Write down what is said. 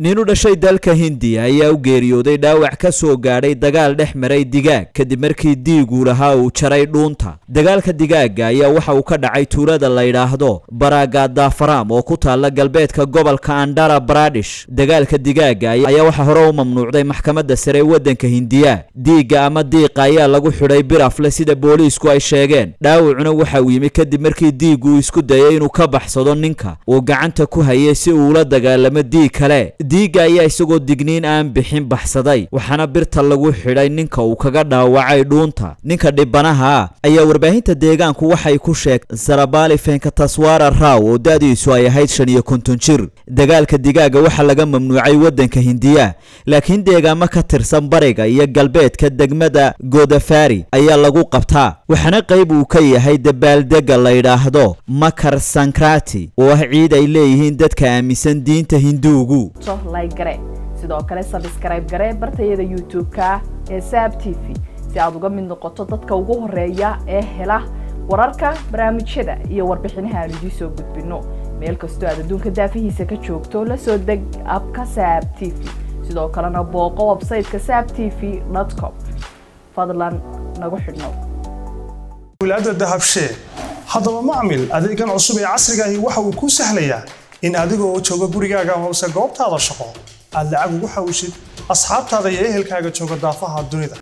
nin u dhashay dalka hindiya ayaa u geeriyooday dhaawac ka soo gaadhay dagaal dhex maray digaag kadib markii diiguu lahaa uu jaray dhuunta. Dagaalka digaaga ayaa waxa uu ka dhacay tuulada la yidhaahdo baraagaadafaram oo ku taalla galbeedka gobolka andhara baradish dagaalka digaaga ayaa waxaa hore u mamnuucday maxkamadda sare ee waddanka hindiya. Diigga ama diiqa ayaa lagu xidhay birafle sida booliisku ay sheegeen. Dhaawacuna waxa uu yimi kadib markii diig uu isku dayay inuu ka baxsado ninka uu gacanta ku hayay si uu ula dagaalamo diig kale diigga ayaa isagoo digniin aan bixin baxsaday waxaana birta lagu xidhay ninka uu kaga dhaawacay dhuunta. Ninka dhibanaha ah ayaa warbaahinta deegaanku waxay ku sheegtay sarabali fenkataswara raw oo da-diisu ay ahayd shan iyo konton jir. Dagaalka digaaga waxaa laga mamnuucay waddanka hindiya laakiin deegaamo ka tirsan bariga iyo galbeedka degmada godafari ayaa lagu qabtaa waxaana qayb uu ka yahay dabaaldega la yidhaahdo makar sankrati oo ah ciid ay leeyihiin dadka aaminsan diinta hinduugu like gare sidoo kale sabskrayb gare bartayada youtube-ka ee saab t v si aad uga mid noqoto dadka ugu horreeya ee hela wararka barnaamijyada iyo warbixinaha aan idiin soo gudbino meel kastoo aad adduunka daafihiisa ka joogto la soo deg abka saab t v. Sidoo kalena booqo websayteka saab t v com. Fadlan nagu xidhnow wilaada dahabshee haddaba macmil adeegan cusub ee casrigaahi waxa uu kuu sahlayaa in adigoo jooga gurigaaga hoose goobtaada shaqo aad lacag ugu xawshid asxaabtaada iyo ehelkaaga jooga daafaha dunida